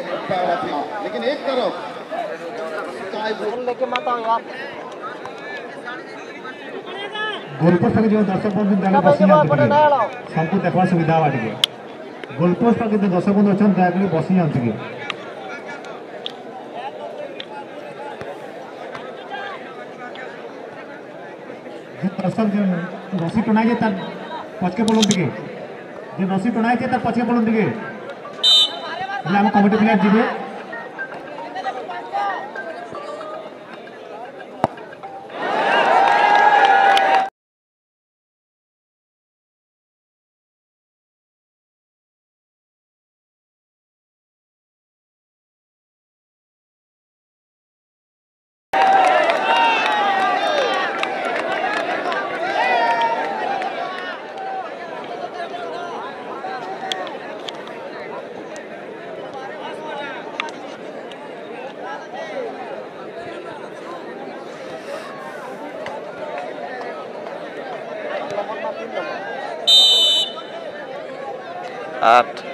Para लेकिन एक तरफ़ गोलपोस्ट जो दर्शक बंधु सबको सुविधा गोलपोस्ट दर्शक बंधु अच्छा दयाकोरी बसी जाते दर्शक रसी तार पचके पड़ती दिखे रसी तार पचके নাম কমিটি প্লেয়ার দিবে। Abend.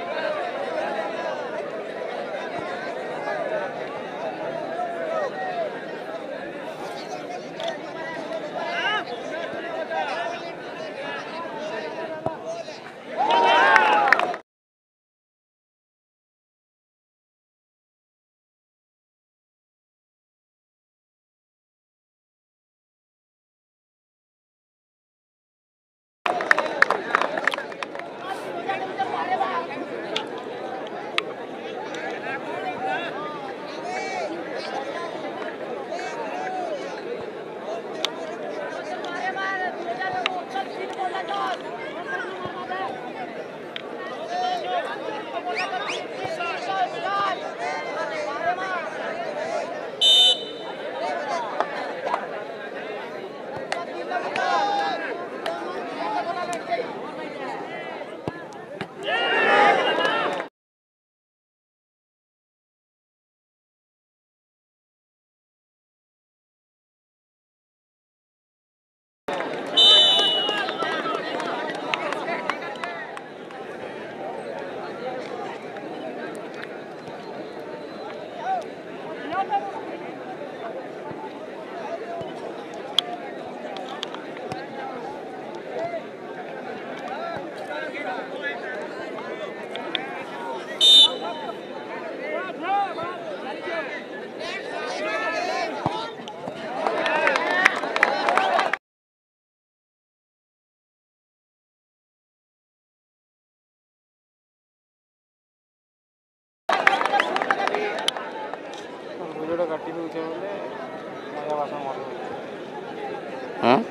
हाँ?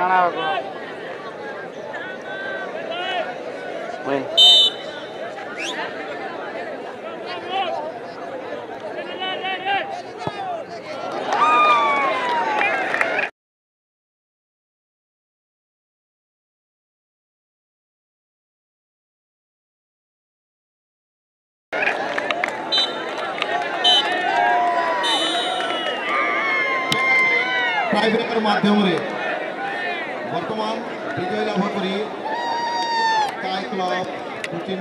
Gana Bueno. माध्यम रे বর্তমান বিজয় লাভ কৰি টাই ক্লাব দুটিম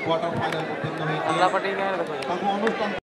কোৱাৰ্টাৰ ফাইনেল উত্তীৰ্ণ অনুষ্ঠান